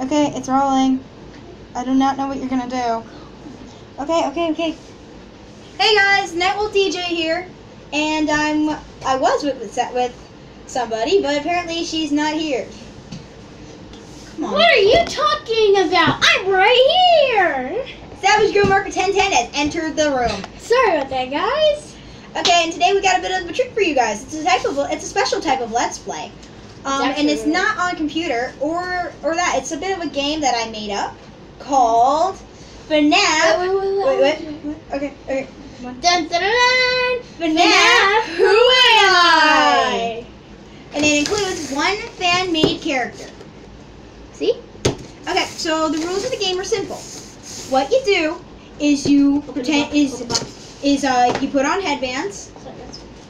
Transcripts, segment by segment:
Okay, it's rolling. I do not know what you're gonna do. Okay, okay, okay. Hey guys, Night Wolf DJ here, and I'm I was with with, with somebody, but apparently she's not here. Come on. What are you talking about? I'm right here. Savage Girl Marker 1010 has entered the room. Sorry about that, guys. Okay, and today we got a bit of a trick for you guys. It's a type of it's a special type of Let's Play. Um, and it's really- not on computer or or that. It's a bit of a game that I made up called FNAF. Wait, wait, Wait, wait, wait. Okay, okay. Dun, dun, dun, dun. FNAF, Who am I? And it includes one fan-made character. See? Okay, so the rules of the game are simple. What you do is you pretend is is uh you put on headbands.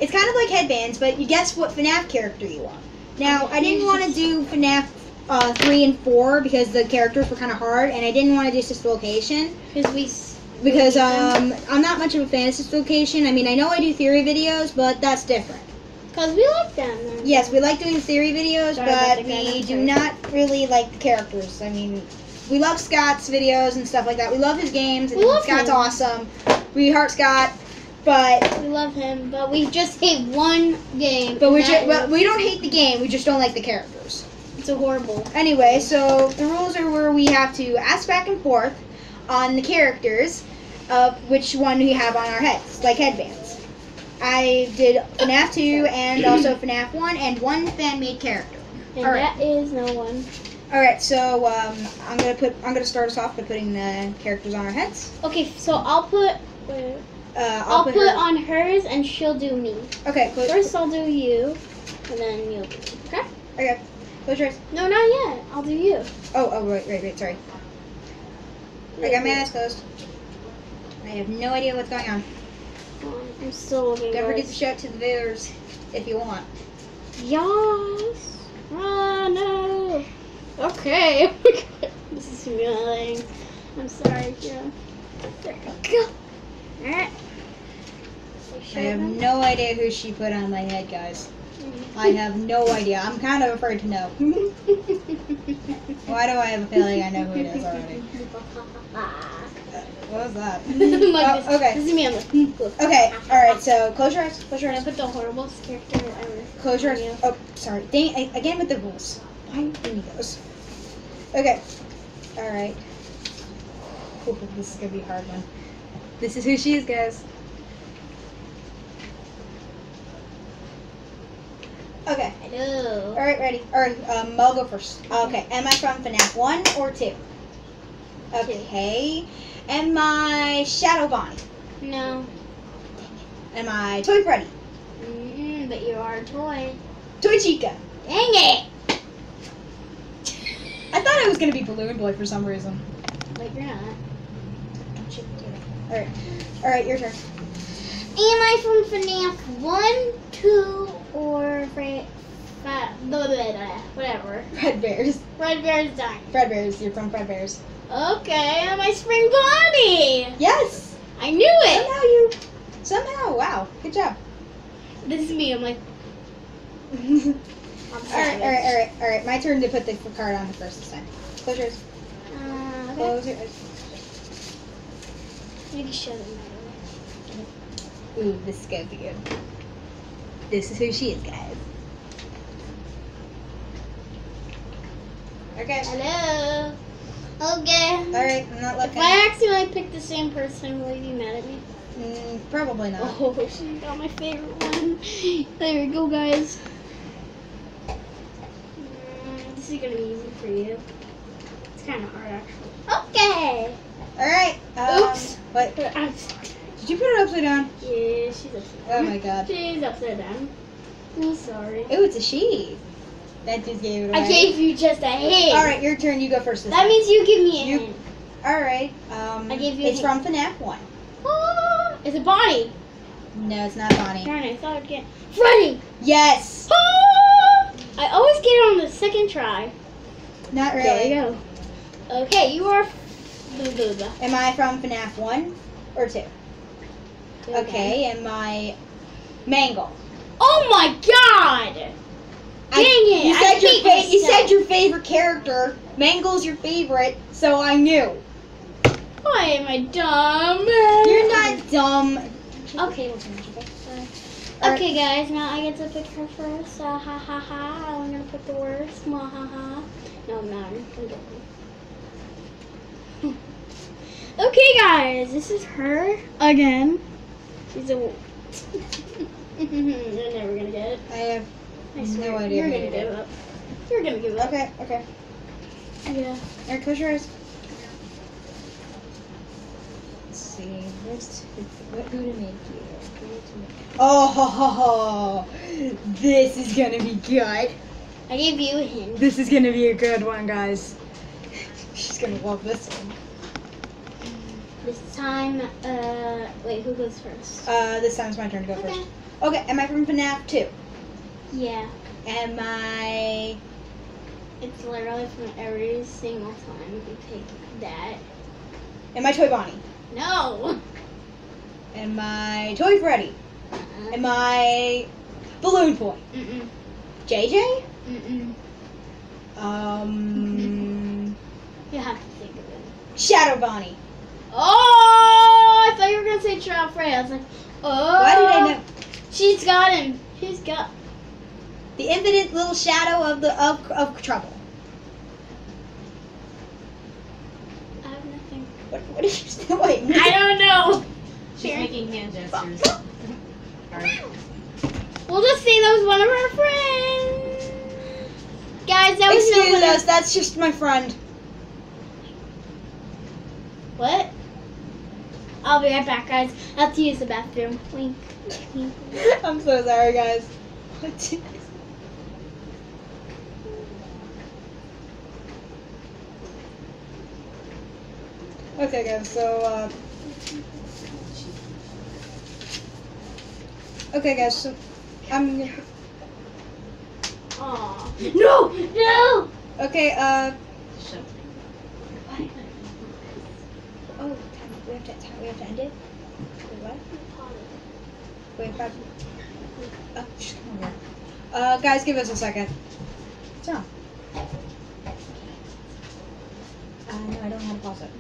It's kind of like headbands, but you guess what FNAF character you want. Now, I didn't want to do FNAF uh, 3 and 4 because the characters were kind of hard, and I didn't want to do Sister Location Because we. because um, I'm not much of a fan of Sister Location. I mean, I know I do theory videos, but that's different. Because we like them. Yes, we like doing theory videos, Sorry but we do not really like the characters. I mean, we love Scott's videos and stuff like that. We love his games, and love Scott's him. awesome. We heart Scott, but We love him, but we just hate one game. but we and ju- that well, we don't hate the game. We just don't like the characters. It's a horrible. Anyway, so the rules are where we have to ask back and forth on the characters of which one we have on our heads, like headbands. I did FNAF 2 and also FNAF 1 and one fan-made character. And All right. that is no one. All right, so um, I'm gonna put I'm gonna start us off by putting the characters on our heads. Okay, so I'll put. wait, Uh, I'll, put, her- on hers and she'll do me. Okay, close. First, I'll do you, and then you'll do me. Okay? Okay, close your eyes. No, not yet. I'll do you. Oh, oh, wait, wait, wait. Sorry. I got my eyes closed. I have no idea what's going on. I'm still looking. Don't forget to shout to the viewers if you want. Yes. Oh no. Okay. this is humiliating. I'm sorry, Joe. There we go. I have no idea who she put on my head, guys. I have no idea. I'm kind of afraid to know. Why do I have a feeling I know who it is already? What was that? Like Oh, okay. This is me. Okay, alright, so close your eyes. Close your I eyes. put the horriblest character ever? Close your you? eyes. Oh, sorry. Dang, I- again with the rules. Why do those? Okay. Alright. This is gonna be a hard one. This is who she is, guys. Okay. Hello. Alright, ready. Alright, um, I'll go first. Okay. Am I from FNAF 1 or 2? Okay. Am I Shadow Bonnie? No. Am I Toy Freddy? Mm, but you are a toy. Toy Chica? Dang it! I thought I was gonna be Balloon Boy for some reason. But you're not. Alright. Alright, your turn. Am I from FNAF 1, 2, or whatever? Fredbear's. Red Bear's dying. Fredbear's. You're from Fredbear's. Okay, am I Spring Bonnie? Yes! I knew it! Somehow you. Somehow, wow. Good job. This is me, I'm like, alright, alright, alright, alright. My turn to put the card on the first this time. Close your eyes. Uh, okay. Close your eyes. Maybe show them right Ooh, this is gonna be good. This is who she is, guys. Okay. Hello. Okay. Alright, I'm not looking. If. I accidentally pick the same person, will you be mad at me? Mm, probably not. Oh, she got my favorite one. There we go, guys. Mm, this is gonna be easy for you. It's kind of hard, actually. Okay. Alright. Um, Oops. What? Did you put it upside down? Yeah, she's upside Oh my god. She's upside down. I'm sorry. Ooh, it's a she. That just gave it away. I gave you just a hint. Alright, your turn. You go first That time. means you give me a You- hint. Alright. Um, I gave you a It's from FNAF 1. Ah, Is it Bonnie? No, it's not Bonnie. Darn I thought I'd get Freddy. Yes! I always get it on the second try. Not really. There you go. Okay, you are. Blah, blah, blah. Am I from FNAF 1 or 2? Okay, am I Mangle? Oh my god! I- it, You I said your fa- you said your favorite character. Mangle's your favorite, so I knew. Why am I dumb? You're not dumb. Okay. we'll Alright. Okay, guys, now I get to pick her first. Uh, ha ha ha. I'm gonna pick the worst. Mwah, ha ha. No, I'm not. I'm gonna get one. Okay, guys, this is her again. She's a. You're never gonna get it. I have I swear. No idea You're gonna to do give up. You're gonna give up. okay. Okay. Yeah. Alright, close your eyes. Let's see. Where's what who to make you? Who to make- Oh, ho, ho, ho. this is gonna be good. I gave you a hint. This is gonna be a good one, guys. She's gonna love this one. This time, uh, wait, who goes first? Uh, this time it's my turn to go Okay. first. Okay, am I from FNAF 2? Yeah. Am I. It's literally from every single time you take that. Am I Toy Bonnie? No. Am I Toy Freddy? Uh-uh. Am I Balloon Boy? Mm-mm. JJ? Mm-mm. Um. You have to think of it. Shadow Bonnie. Oh, I thought you were gonna say Child Frey. I was like, oh. Why did I oh. know? She's got him. She's got. The infinite little shadow of the of, of trouble. I have nothing. What, what are you doing? I don't know. She's Here. making hand gestures. Alright. We'll just say that was one of our friends. Guys, that was Excuse no us, that's just my friend. What? I'll be right back, guys. I have to use the bathroom. Wink. Wink. I'm so sorry, guys. What? okay, guys. So, uh, okay, guys. So, I'm gonna- No! No! okay. Uh, Shut oh, time- we have to time, we have to end it. Wait, what? Wait, five. Oh, just come over. Uh, guys, give us a second. What's wrong? Uh, no, I don't know how to pause it.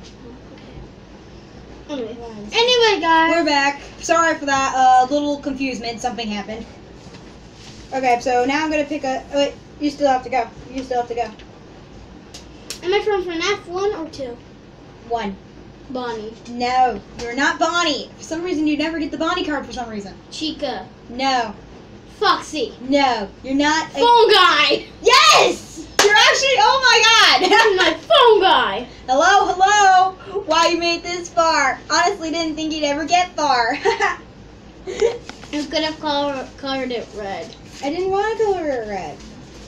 Anyway, anyway, guys. We're back. Sorry for that uh, little confusement. Something happened. Okay, so now I'm gonna pick a. oh, Wait, you still have to go. You still have to go. Am I from FNAF 1 or 2? One. Bonnie. No, you're not Bonnie. For some reason, you never get the Bonnie card. For some reason. Chica. No, Foxy. no, you're not. A- Phone guy. yes, you're actually. Oh my god! God. my phone guy. hello, hello. Why you made this far? Honestly, didn't think you'd ever get far. I could have color, colored it red. I didn't want to color it red.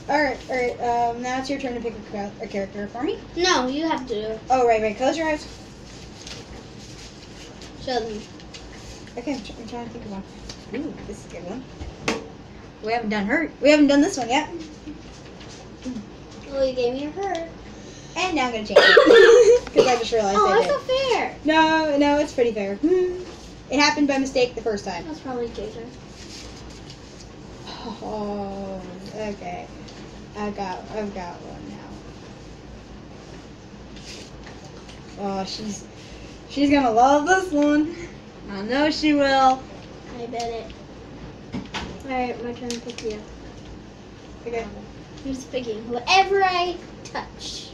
Alright, alright, um, now it's your turn to pick a, a character for me. No, you have to Oh, right, right, close your eyes. Them. Okay, I'm, tr- I'm trying to think of one. Ooh, this is a good one. We haven't done her. We haven't done this one yet. Well, you gave me a her. And now I'm gonna change it. Because I just realized Oh, that's not fair. No, no, it's pretty fair. It happened by mistake the first time. That's probably JJ. Oh, okay. I got, I've got one now. Oh, she's, she's gonna love this one. I know she will. I bet it. Alright, my turn to pick you. Okay. I'm just picking whatever I touch.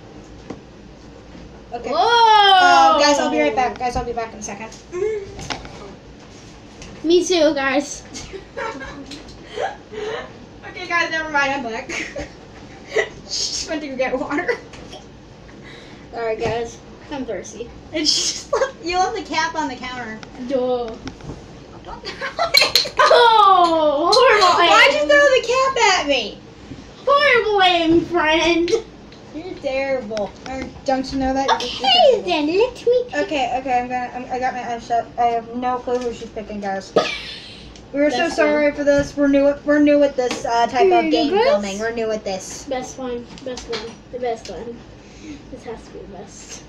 Okay. Whoa! Uh, guys, I'll be right back. Guys, I'll be back in a second. Me too, guys. okay, guys, never mind. I'm back. she just went to go get water. Alright, guys. I'm thirsty. And she just left, you left the cap on the counter. Duh. Oh, horrible aim. Why'd you throw the cap at me? Horrible aim, friend. You're terrible. Don't you know that? You're just- you're Okay, then let me. Okay, okay, I'm gonna. I'm, I got my eyes shut. I have no clue who she's picking, guys. We're so sorry for this. We're new. At, we're new at this uh, type of game filming. We're new at this. Best one, best one, the best one. This has to be the best.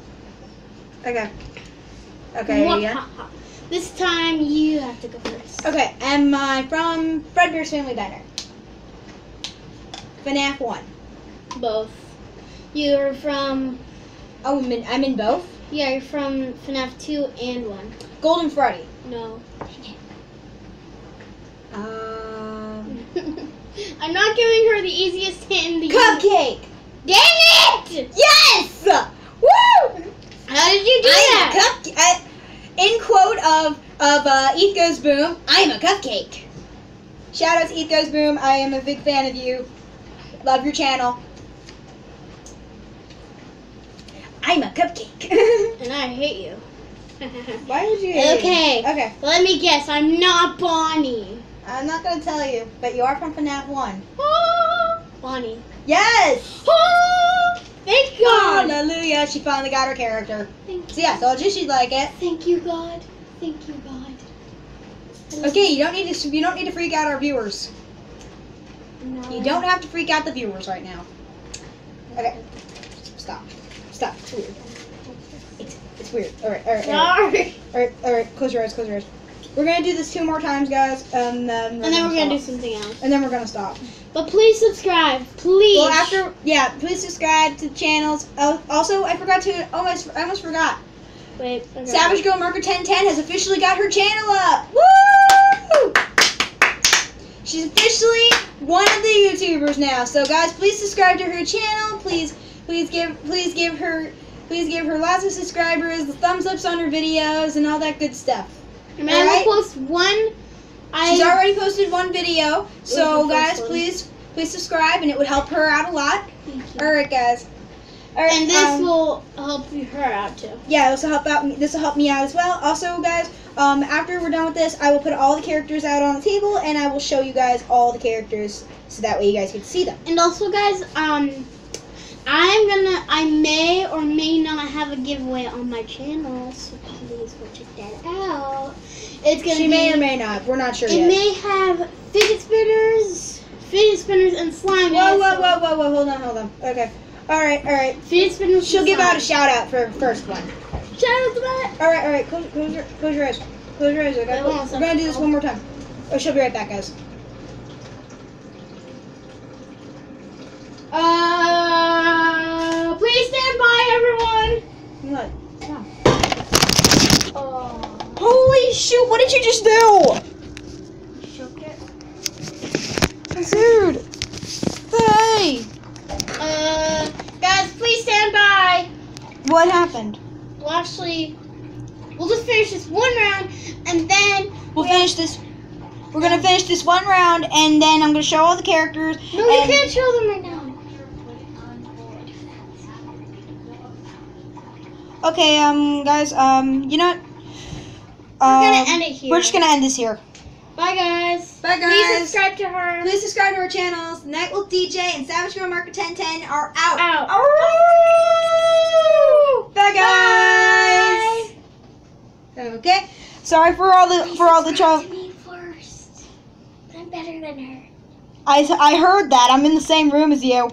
Okay. Okay. Yeah. This time you have to go first. Okay. Am I from Fredbear's Family Diner? FNAF 1? Both. You're from Oh, I'm in, I'm in both? yeah, you're from FNAF two and one. Golden Freddy. No. Um, I'm not giving her the easiest hint in the cupcake! Dang it! Yes! Woo! How did you do I am that? a cupcake. I, in quote of of uh, Goes Boom, I am a cupcake. Shout out to Eth Goes Boom. I am a big fan of you. Love your channel. I'm a cupcake. and I hate you. Why would you? hate me? Okay. Okay. Let me guess. I'm not Bonnie. I'm not gonna tell you, but you are from FNAF One. Bonnie. Yes. Thank God. Hallelujah! She finally got her character. Thank So yeah, told you she'd like it. Thank you, God. Thank you, God. Okay, you don't need to. You don't need to freak out our viewers. No. You don't have to freak out the viewers right now. Okay. Stop. Stop. It's weird. It's, it's weird. Alright, alright, alright. Sorry. Alright, alright. Close your eyes, close your eyes. We're gonna do this two more times, guys, and then And then we're gonna do something else. And then we're gonna stop. But please subscribe, please. Well, after, yeah, please subscribe to the channels. Oh, also, I forgot to, almost, I almost forgot. Wait. okay. Savage Girl Marker 1010 has officially got her channel up. Woo! She's officially one of the YouTubers now. So guys, please subscribe to her channel. Please, please give, please give her, please give her lots of subscribers, thumbs ups on her videos, and all that good stuff. And I Alright. will post one. I She's already posted one video. So guys, one. please, please subscribe, and it would help her out a lot. Thank you. All right, guys. All right, And this um, will help her out too. yeah, this will help out. me- This will help me out as well. Also, guys, um, after we're done with this, I will put all the characters out on the table, and I will show you guys all the characters, so that way you guys can see them. And also, guys, um, I'm gonna, I may or may not have a giveaway on my channel, so please go check that out. It's gonna She be, may or may not. We're not sure it yet. may have fidget spinners, fidget spinners, and slime. Whoa, whoa, whoa, whoa, whoa! Hold on, hold on. Okay. All right, all right. Fidget spinners. She'll give out a shout out for first one. Shout out to that. All right, all right. Close, close, your, close your eyes. Close your eyes. Okay. We're gonna do this one more time. Oh, she'll be right back, guys. Uh, please stand by, everyone. What? Oh, Holy shoot! What did you just do? shook it. Dude. Hey. Uh, guys, please stand by. What happened? Well, actually, we'll just finish this one round, and then We'll finish this. We're gonna finish this one round, and then I'm gonna show all the characters. no, you can't show them right now. Okay, um, guys, um, you know what? We're gonna Um, end it here. We're just gonna end this here. Bye, guys. Bye, guys. Please subscribe to her. Please subscribe to our channels. Night Wolf DJ and Savage Girl Marker 1010 are out. Out. Bye, guys. Okay. Sorry for all the for all the trouble. To me first. I'm better than her. I I heard that. I'm in the same room as you.